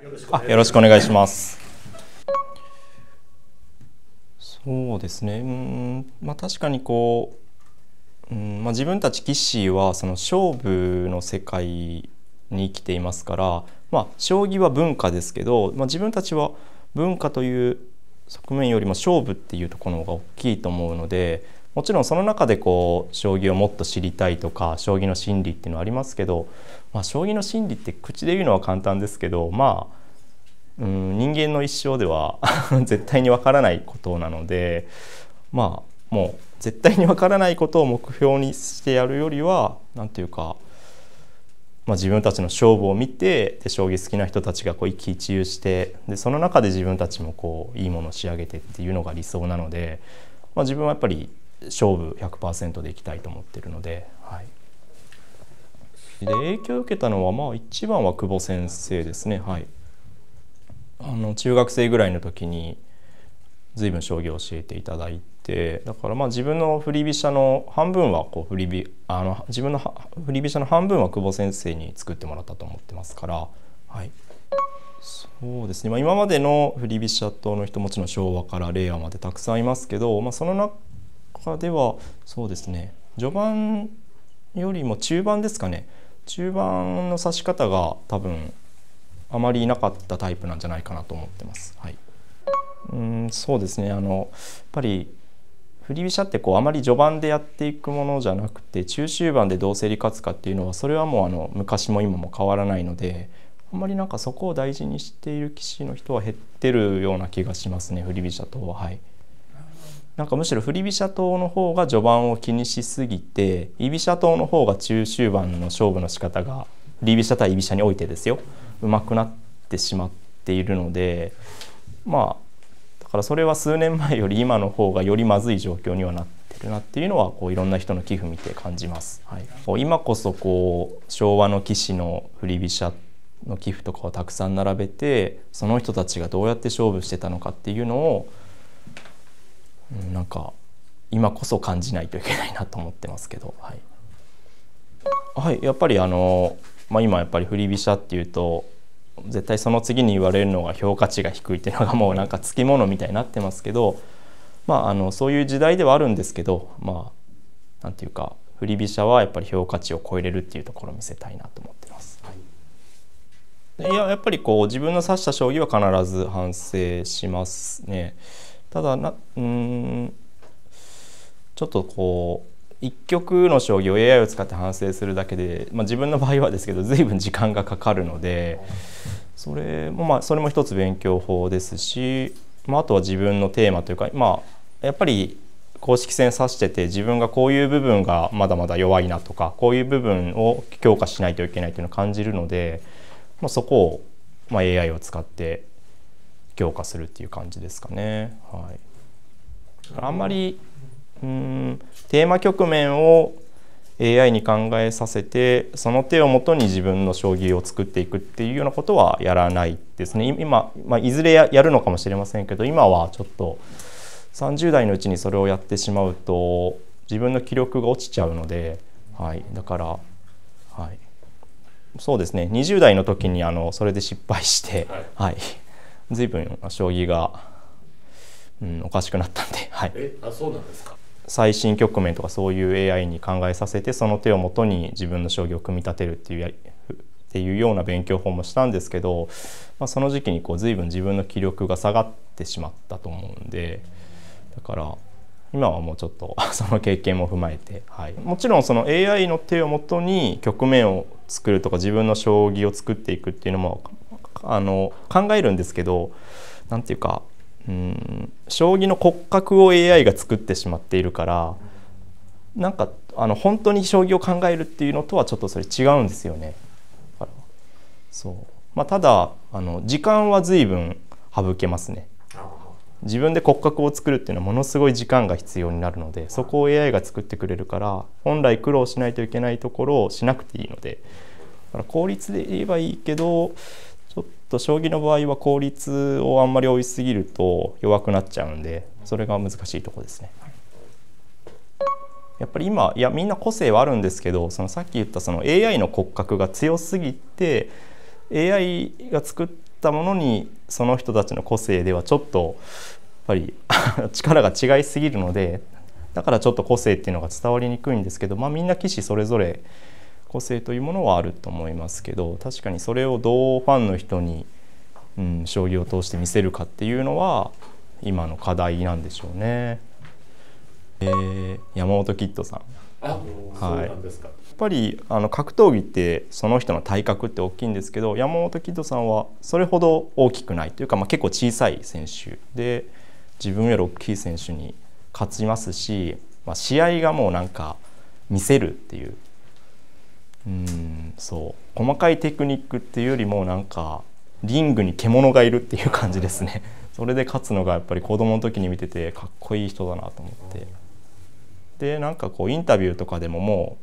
あよろしくお願いします。そうですねうんまあ確かにこう、うんまあ、自分たち棋士はその勝負の世界に生きていますから、まあ、将棋は文化ですけど、まあ、自分たちは文化という側面よりも勝負っていうところの方が大きいと思うのでもちろんその中でこう将棋をもっと知りたいとか将棋の心理っていうのはありますけど、まあ、将棋の心理って口で言うのは簡単ですけどまあうん人間の一生では 絶対にわからないことなのでまあもう絶対にわからないことを目標にしてやるよりは何ていうか、まあ、自分たちの勝負を見てで将棋好きな人たちがこう一喜一憂してでその中で自分たちもこういいものを仕上げてっていうのが理想なので、まあ、自分はやっぱり勝負100%でいきたいと思ってるので。はい。で影響を受けたのはまあ一番は久保先生ですね。はい。あの中学生ぐらいの時に随分将棋を教えていただいてだからまあ自分の振り飛車の半分はこう振り飛あの自分の振り飛車の半分は久保先生に作ってもらったと思ってますから、はい、そうですね、まあ、今までの振り飛車党の人もちろん昭和から令和までたくさんいますけど、まあ、その中ではそうですね。序盤よりも中盤ですかね。中盤の指し方が多分あまりいなかったタイプなんじゃないかなと思ってます。はい、うんそうですね。あのやっぱり振り飛車ってこうあまり序盤でやっていくものじゃなくて中終盤でどう競り勝つかっていうのはそれはもうあの昔も今も変わらないのであんまりなんかそこを大事にしている棋士の人は減ってるような気がしますね。振り飛車党は。はい。なんかむしろ振り飛車党の方が序盤を気にしすぎて居飛車党の方が中終盤の勝負の仕方が振り飛車対居飛車においてですよ上手くなってしまっているのでまあだからそれは数年前より今の方がよりまずい状況にはなってるなっていうのはこういろんな人の寄付見て感じます。はい、今こそこう昭和の棋士の振り飛車の寄付とかをたくさん並べてその人たちがどうやって勝負してたのかっていうのを、うん、なんか今こそ感じないといけないなと思ってますけど、はい、はい、やっぱりあのまあ、今やっぱり振り飛車っていうと絶対その次に言われるのが評価値が低いっていうのがもうなんかつきものみたいになってますけど、まあ、あのそういう時代ではあるんですけどまあなんていうか振り飛車はやっぱり評価値を超えれるっていうところを見せたいなと思ってます。はい、いややっぱりこう自分の指した将棋は必ず反省しますね。ただなうんちょっとこう1局の将棋を AI を使って反省するだけで、まあ、自分の場合はですけど随分時間がかかるのでそれもまあそれも一つ勉強法ですし、まあ、あとは自分のテーマというかまあやっぱり公式戦指してて自分がこういう部分がまだまだ弱いなとかこういう部分を強化しないといけないというのを感じるので、まあ、そこを、まあ、AI を使って強化するっていう感じですかね。はい、あんまりうんテーマ局面を AI に考えさせてその手をもとに自分の将棋を作っていくっていうようなことはやらないですね今、まあ、いずれやるのかもしれませんけど今はちょっと30代のうちにそれをやってしまうと自分の気力が落ちちゃうので、はい、だから、はい、そうですね。20代の時にあのそれで失敗して、はい、はい、随分将棋が、うん、おかしくなったんで、はい、えあそうなんですか？最新局面とかそういう AI に考えさせてその手をもとに自分の将棋を組み立てるっていうっていうような勉強法もしたんですけど、まあ、その時期にこう随分自分の気力が下がってしまったと思うんでだから今はもうちょっと その経験も踏まえて、はい、もちろんその AI の手をもとに局面を作るとか自分の将棋を作っていくっていうのもあの考えるんですけど何て言うかうん将棋の骨格を AI が作ってしまっているからなんかあの本当に将棋を考えるっていうのとはちょっとそれ違うんですよね。そうまあ、ただあの時間は随分省けますね。自分で骨格を作るっていうのはものすごい時間が必要になるのでそこを AI が作ってくれるから本来苦労しないといけないところをしなくていいのでだから効率で言えばいいけどと将棋の場合は効率をあんまり追いすぎると弱くなっちゃうんでそれが難しいとこですね。やっぱり今いやみんな個性はあるんですけどそのさっき言ったその AI の骨格が強すぎて AI が作っったものにその人たちの個性ではちょっとやっぱり 力が違いすぎるのでだからちょっと個性っていうのが伝わりにくいんですけど、まあ、みんな棋士それぞれ個性というものはあると思いますけど確かにそれをどうファンの人に、うん、将棋を通して見せるかっていうのは今の課題なんでしょうね。えー、山本キッドさん。あ、はい、やっぱりあの格闘技ってその人の体格って大きいんですけど山本キッドさんはそれほど大きくないというか、まあ、結構小さい選手で自分より大きい選手に勝ちますし、まあ、試合がもうなんか見せるっていううんそう。細かいテクニックっていうよりもなんかリングに獣がいるっていう感じですね。それで勝つのがやっぱり子供の時に見ててかっこいい人だなと思って。でなんかこうインタビューとかでもも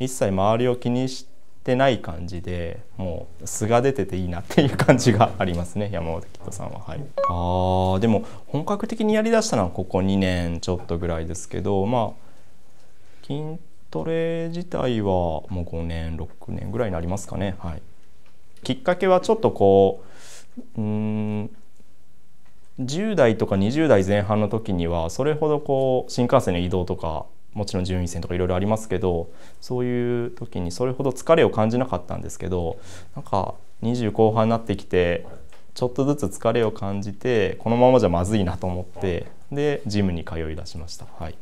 う一切周りを気にしてない感じでもう素が出てていいなっていう感じがありますね。山本キッドさんは。はい、あでも本格的にやりだしたのはここ2年ちょっとぐらいですけどまあ筋トレ自体はもう5年6年ぐらいになりますかね。はい、きっかけはちょっとこううん10代とか20代前半の時にはそれほどこう新幹線の移動とかもちろん順位戦とかいろいろありますけどそういう時にそれほど疲れを感じなかったんですけどなんか20後半になってきてちょっとずつ疲れを感じてこのままじゃまずいなと思ってでジムに通い出しました。はい、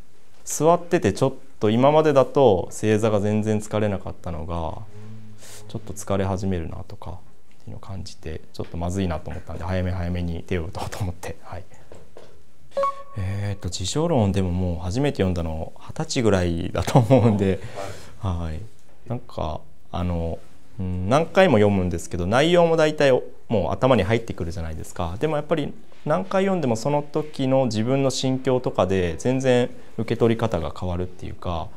座っててちょっと今までだと正座が全然疲れなかったのがちょっと疲れ始めるなとかっていうのを感じてちょっとまずいなと思ったんで早め早めに手を打とうと思って。はいえーと、自称論でももう初めて読んだの二十歳ぐらいだと思うんで、はい、なんかあの、何回も読むんですけど内容も大体もう頭に入ってくるじゃないですか。でもやっぱり何回読んでもその時の自分の心境とかで全然受け取り方が変わるっていうか。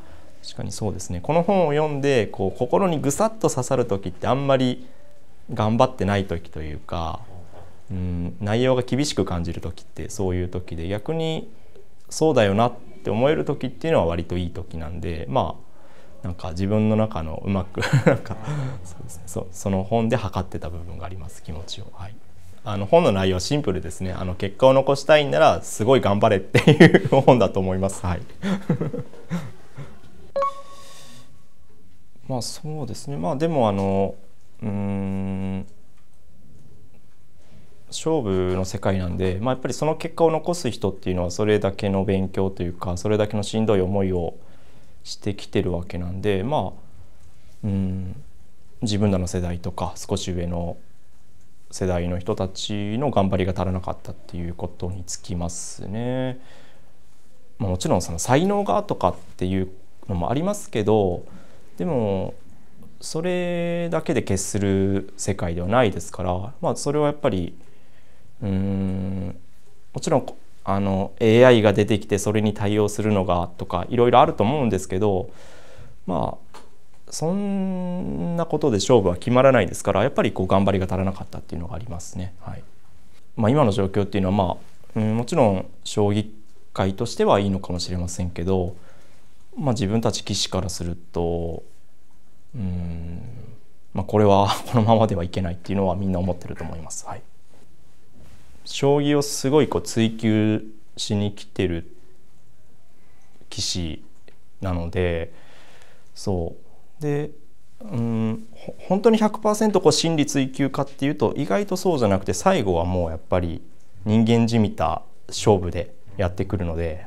確かにそうですね。この本を読んでこう心にぐさっと刺さる時ってあんまり頑張ってない時というか、うん、内容が厳しく感じる時ってそういう時で。逆にそうだよなって思える時っていうのは割といい時なんで。まあなんか自分の中のうまく なんかそうです、ね、そその本で測ってた部分があります気持ちを。はいあの本の内容はシンプルですね。あの結果を残したいんならすごい頑張れっていう本だと思います。はい。まあそうですね。まあでもあのうん勝負の世界なんで、まあ、やっぱりその結果を残す人っていうのはそれだけの勉強というかそれだけのしんどい思いをしてきてるわけなんでまあうん自分らの世代とか少し上の世代の人たちの頑張りが足らなかったっていうことにつきますね。まあ、もちろんその才能がとかっていうのもありますけどでもそれだけで決する世界ではないですから、まあ、それはやっぱりうんもちろんあの AI が出てきてそれに対応するのがとかいろいろあると思うんですけどまあそんなことで勝負は決まらないですからやっぱりこう頑張りが足らなかったっていうのがありますね。はいまあ、今の状況っていうのは、まあ、うんもちろん将棋界としてはいいのかもしれませんけど、まあ、自分たち棋士からするとうんまあ、これはこのままではいけないっていうのはみんな思ってると思います。はい、将棋をすごいこう追求しに来てる棋士なのでそう。でうん本当に100%こう心理追求かっていうと意外とそうじゃなくて最後はもうやっぱり人間じみた勝負でやってくるので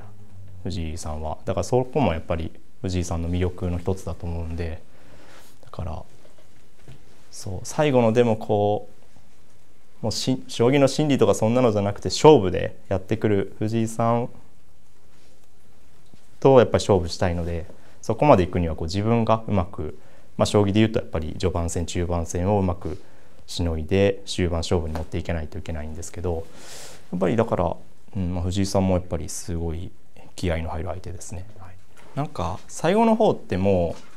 藤井さんは。だからそこもやっぱり藤井さんの魅力の一つだと思うんで。だ。からそう。最後のでもこうもうし将棋の心理とかそんなのじゃなくて勝負でやってくる藤井さんとやっぱり勝負したいのでそこまでいくにはこう自分がうまく、まあ、将棋でいうとやっぱり序盤戦中盤戦をうまくしのいで終盤勝負に持っていけないといけないんですけどやっぱりだから、うんまあ、藤井さんもやっぱりすごい気合の入る相手ですね。はい、なんか最後の方ってもう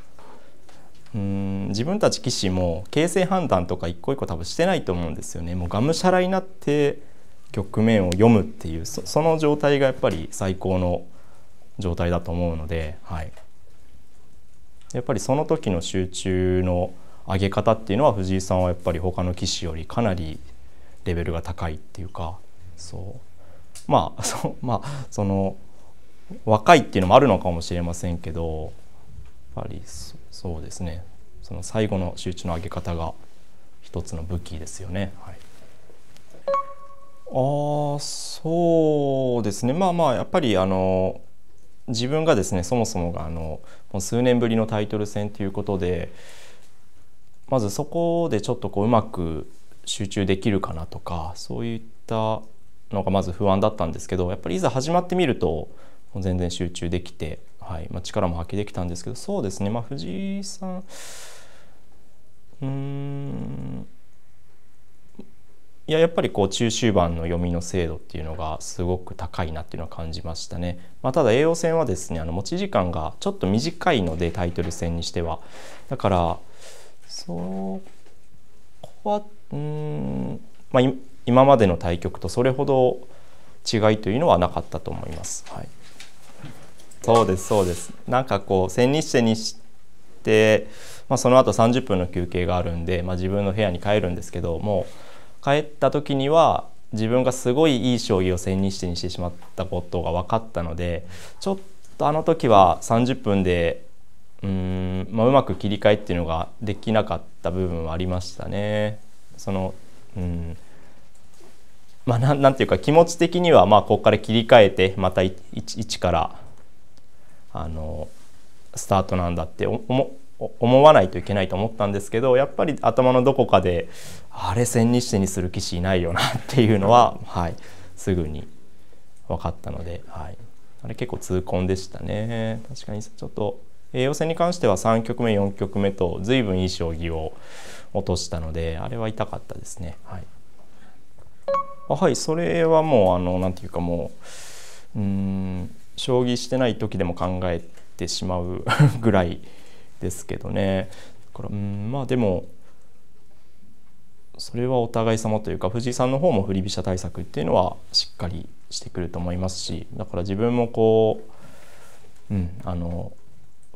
うん自分たち棋士も形勢判断とか一個一個多分してないと思うんですよね。もうがむしゃらになって局面を読むっていうその状態がやっぱり最高の状態だと思うので、はい、やっぱりその時の集中の上げ方っていうのは藤井さんはやっぱり他の棋士よりかなりレベルが高いっていうかそう。まあ そまあその若いっていうのもあるのかもしれませんけどやっぱりそそうですね。その最後の集中の上げ方が一つの武器ですよね。はい、あそうですね。まあまあやっぱりあの自分がですねそもそもがあのもう数年ぶりのタイトル戦ということでまずそこでちょっとこううまく集中できるかなとかそういったのがまず不安だったんですけどやっぱりいざ始まってみると全然集中できて、はい。まあ、力も発揮できたんですけどそうですね、まあ、藤井さんうん。いややっぱりこう中終盤の読みの精度っていうのがすごく高いなっていうのは感じましたね。まあ、ただ栄養戦はですねあの持ち時間がちょっと短いのでタイトル戦にしては。だからそこはうん、まあ、今までの対局とそれほど違いというのはなかったと思います。はい、そうですそうですなんかこう千日手にしてまあ、その後30分の休憩があるんで、まあ、自分の部屋に帰るんですけども帰った時には自分がすごいいい将棋を千日手にしてしまったことが分かったのでちょっとあの時は30分でうん、まあ、うまく切り替えっていうのができなかった部分はありましたね。そのうんまあ、なんていうか気持ち的にはまあここから切り替えてまた一からあのスタートなんだって思思わないといけないと思ったんですけどやっぱり頭のどこかであれ千日手にする棋士いないよなっていうのは、はい、すぐに分かったので、はい、あれ結構痛恨でしたね。確かにちょっと栄養戦に関しては3局目4局目と随分いい将棋を落としたのであれは痛かったですね。はい。あはいそれはもうあのなんていうかもううん将棋してない時でも考えてしまう ぐらいですけどねだからうんまあでもそれはお互い様というか藤井さんの方も振り飛車対策っていうのはしっかりしてくると思いますしだから自分もこう、うん、あの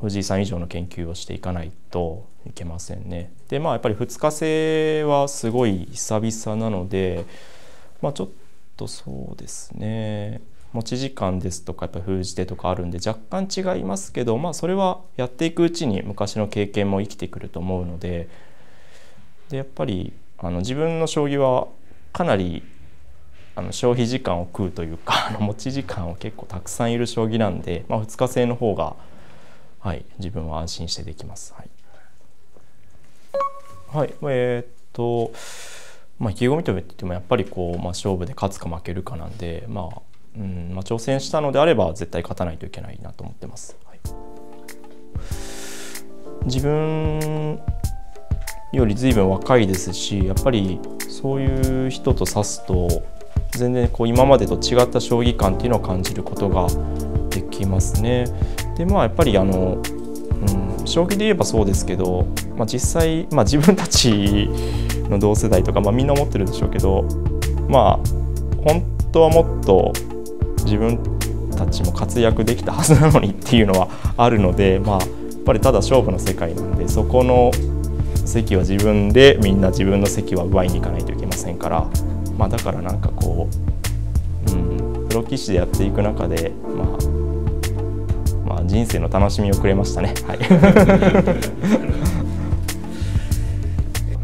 藤井さん以上の研究をしていかないといけませんね。でまあやっぱり2日制はすごい久々なのでまあちょっとそうですね持ち時間ですとかやっぱ封じ手とかあるんで若干違いますけどまあそれはやっていくうちに昔の経験も生きてくると思うのででやっぱりあの自分の将棋はかなりあの消費時間を食うというか 持ち時間を結構たくさんいる将棋なんで、まあ、2日制の方が、はい、自分は安心してできます。はい、はい、えー、っとまあ、意気込みといってもやっぱりこう、まあ、勝負で勝つか負けるかなんで、まあ、うんまあ、挑戦したのであれば絶対勝たないといけないなと思ってます。はい、自分より随分若いですしやっぱりそういう人と指すと全然こう今までと違った将棋観っていうのを感じることができますね。でまあやっぱりあの、うん、将棋で言えばそうですけど、まあ、実際、まあ、自分たちの同世代とか、まあ、みんな思ってるでしょうけどまあ本当はもっと自分たちも活躍できたはずなのにっていうのはあるので まあやっぱりただ勝負の世界なんでそこの席は自分でみんな自分の席は奪いに行かないといけませんから、まあ、だからなんかこう、うん、プロ棋士でやっていく中で、まあ、まあ人生の楽しみをくれましたね。はい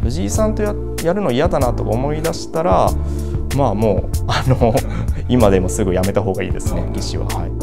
藤井さんとややるの嫌だなと思い出したらまあもうあの今でもすぐやめた方がいいですね棋士は。はい